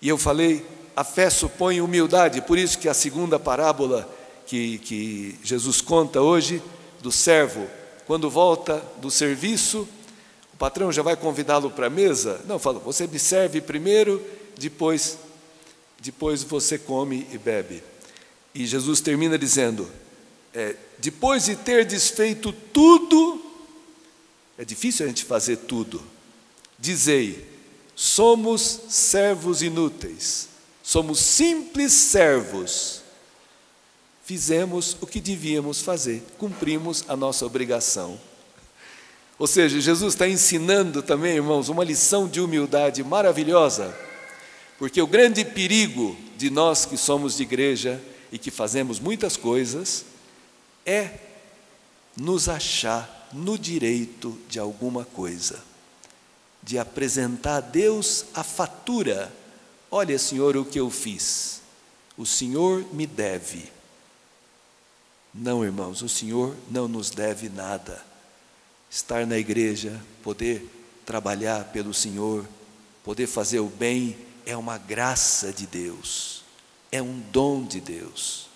E eu falei, a fé supõe humildade, por isso que a segunda parábola que, que Jesus conta hoje, do servo, quando volta do serviço, o patrão já vai convidá-lo para a mesa? Não, fala, você me serve primeiro, depois, depois você come e bebe. E Jesus termina dizendo: é, depois de ter desfeito tudo, é difícil a gente fazer tudo, dizei: somos servos inúteis, somos simples servos. Fizemos o que devíamos fazer, cumprimos a nossa obrigação. Ou seja, Jesus está ensinando também, irmãos, uma lição de humildade maravilhosa, porque o grande perigo de nós que somos de igreja e que fazemos muitas coisas é nos achar no direito de alguma coisa, de apresentar a Deus a fatura. Olha, Senhor, o que eu fiz. O Senhor me deve. Não, irmãos, o Senhor não nos deve nada. Estar na igreja, poder trabalhar pelo Senhor, poder fazer o bem, é uma graça de Deus, é um dom de Deus.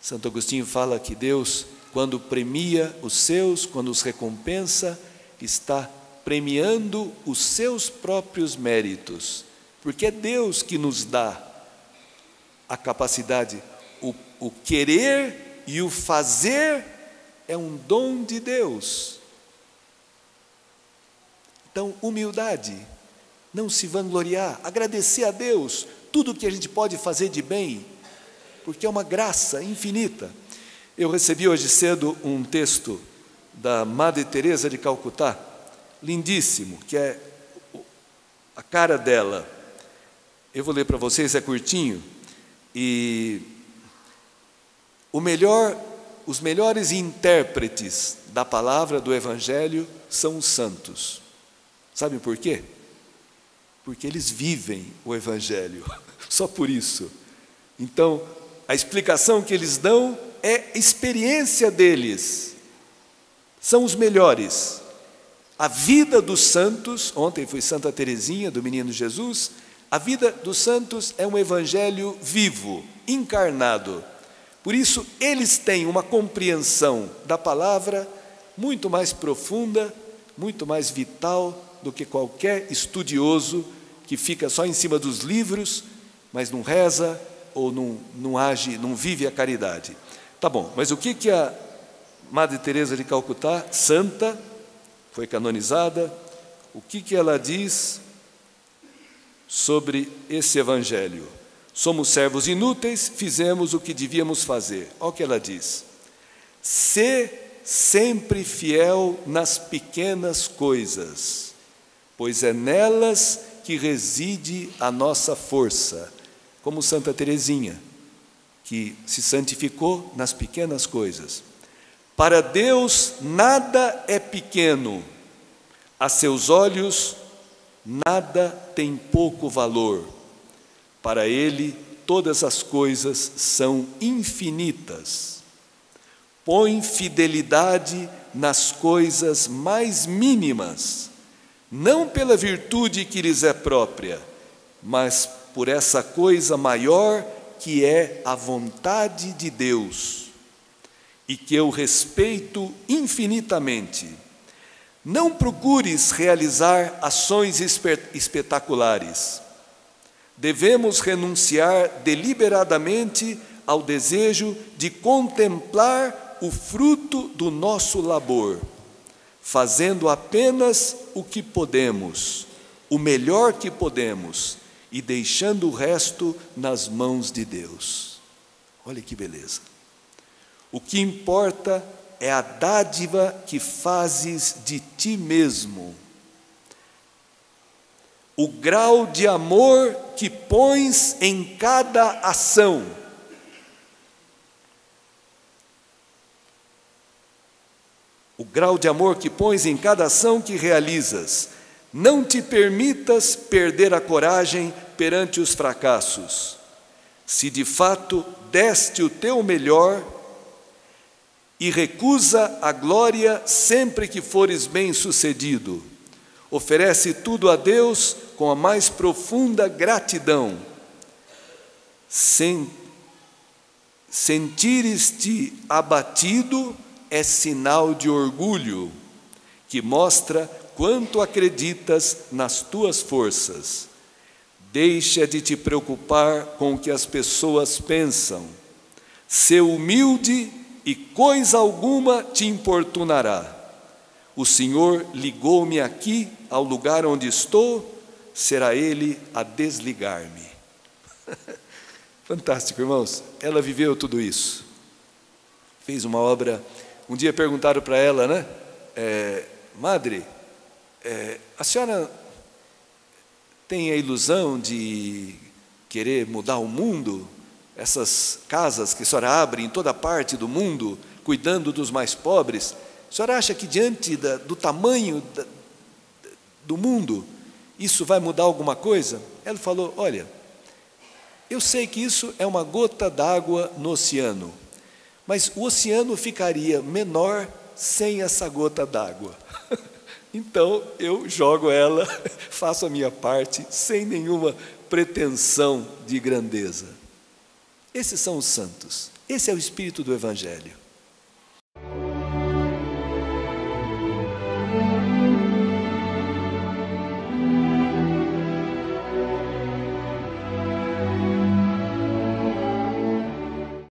Santo Agostinho fala que Deus, quando premia os seus, quando os recompensa, está premiando os seus próprios méritos, porque é Deus que nos dá a capacidade, o, o querer e o fazer é um dom de Deus. Então, humildade, não se vangloriar, agradecer a Deus tudo que a gente pode fazer de bem, porque é uma graça infinita. Eu recebi hoje cedo um texto da Madre Teresa de Calcutá, lindíssimo, que é a cara dela. Eu vou ler para vocês, é curtinho. E o melhor, os melhores intérpretes da palavra do evangelho são os santos. Sabe por quê? Porque eles vivem o evangelho. Só por isso. Então, a explicação que eles dão é experiência deles. São os melhores. A vida dos santos, ontem foi Santa Teresinha do Menino Jesus, a vida dos santos é um evangelho vivo, encarnado. Por isso, eles têm uma compreensão da palavra muito mais profunda, muito mais vital do que qualquer estudioso que fica só em cima dos livros, mas não reza, ou não, não age, não vive a caridade. Tá bom, mas o que, que a Madre Teresa de Calcutá, santa, foi canonizada, o que, que ela diz sobre esse evangelho? Somos servos inúteis, fizemos o que devíamos fazer. Olha o que ela diz. Ser sempre fiel nas pequenas coisas, pois é nelas que reside a nossa força como Santa Teresinha, que se santificou nas pequenas coisas. Para Deus nada é pequeno, a seus olhos nada tem pouco valor. Para Ele todas as coisas são infinitas. Põe fidelidade nas coisas mais mínimas, não pela virtude que lhes é própria, mas por essa coisa maior que é a vontade de Deus e que eu respeito infinitamente. Não procures realizar ações espetaculares. Devemos renunciar deliberadamente ao desejo de contemplar o fruto do nosso labor, fazendo apenas o que podemos, o melhor que podemos e deixando o resto nas mãos de Deus. Olha que beleza. O que importa é a dádiva que fazes de ti mesmo. O grau de amor que pões em cada ação. O grau de amor que pões em cada ação que realizas não te permitas perder a coragem perante os fracassos. Se de fato deste o teu melhor, e recusa a glória sempre que fores bem-sucedido. oferece tudo a Deus com a mais profunda gratidão. Sem, Sentires-te abatido é sinal de orgulho, que mostra quanto acreditas nas tuas forças. Deixa de te preocupar com o que as pessoas pensam. Ser humilde e coisa alguma te importunará. O Senhor ligou-me aqui ao lugar onde estou, será Ele a desligar-me. Fantástico, irmãos. Ela viveu tudo isso. Fez uma obra. Um dia perguntaram para ela, né? É, Madre, é, a senhora tem a ilusão de querer mudar o mundo? Essas casas que a senhora abre em toda parte do mundo, cuidando dos mais pobres, a senhora acha que diante da, do tamanho da, do mundo, isso vai mudar alguma coisa? Ela falou: Olha, eu sei que isso é uma gota d'água no oceano, mas o oceano ficaria menor sem essa gota d'água. então eu jogo ela, faço a minha parte, sem nenhuma pretensão de grandeza. Esses são os santos, esse é o espírito do Evangelho.